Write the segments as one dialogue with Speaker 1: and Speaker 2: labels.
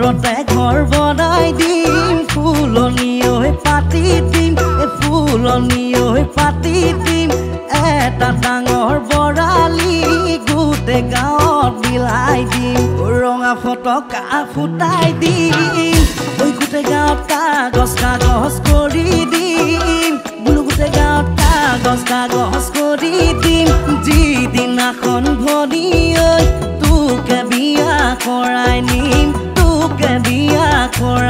Speaker 1: চন্দ্ৰতে ঘৰ বনাই দিম ফুলনি ঐ পাতি দিম ফুলনি ঐ পাতি দিম এটা ডাঙৰ বৰালি গোটেই গাঁৱত বিলাই দিম ৰঙা ফটকা ফুটাই দিম ঐ গোটেই গাঁৱত কাগজ কাগজ কৰি দিম বোলো গোটেই গাঁৱত কাগজ কাগজ কৰি দিম যিদিনাখন ভনী ঐ তোকে বিয়া কৰাই নিম বিয়া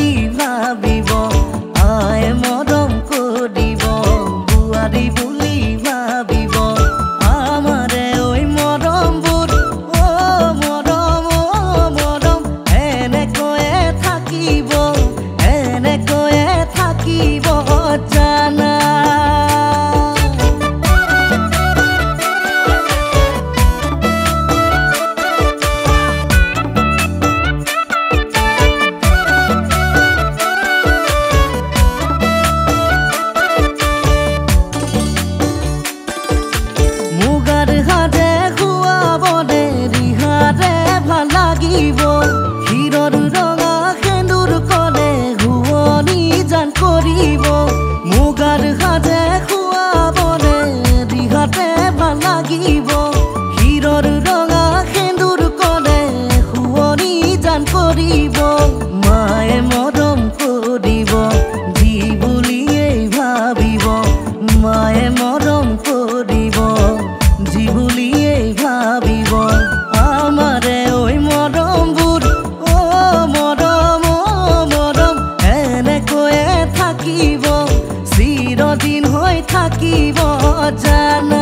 Speaker 1: থাকি জানা